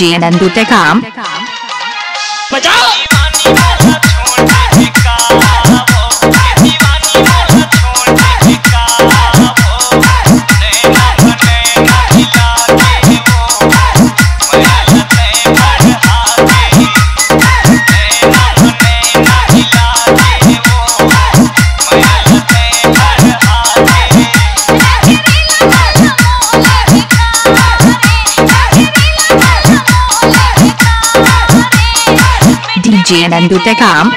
DJ Nandu काम DJ Nandu Tekam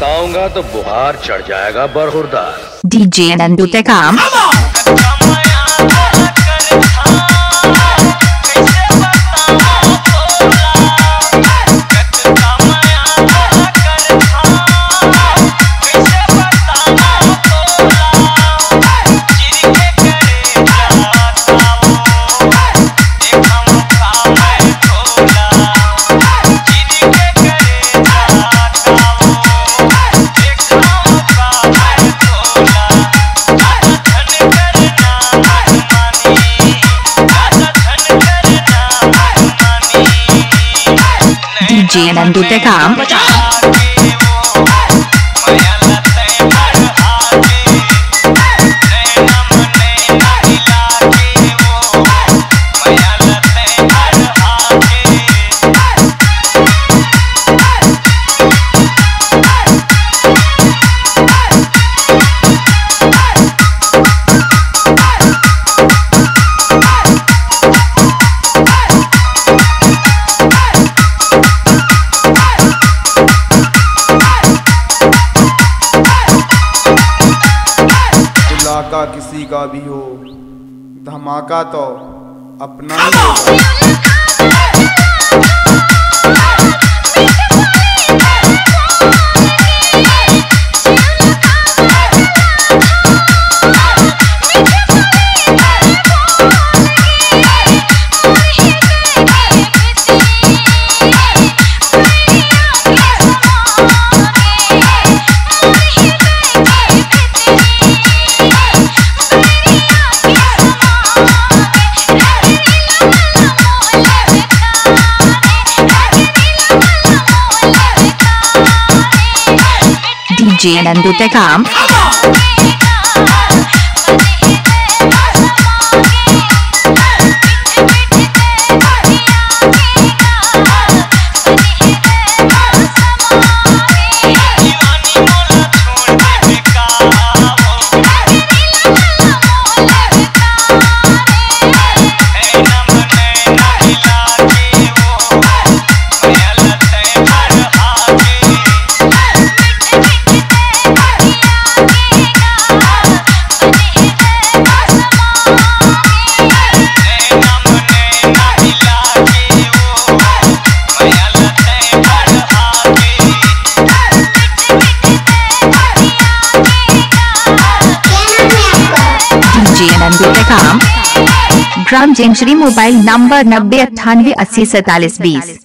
बताऊँगा तो बुहार चढ़ जाएगा बरहुरदार डीजे नंदू टेकाम डीजे नंदू टेकाम इलाका किसी का भी हो धमाका तो अपना ही। डीजे नंदू टेकाम ग्राम जेमश्री मोबाइल नंबर नब्बे अट्ठानवे अस्सी सैतालीस बीस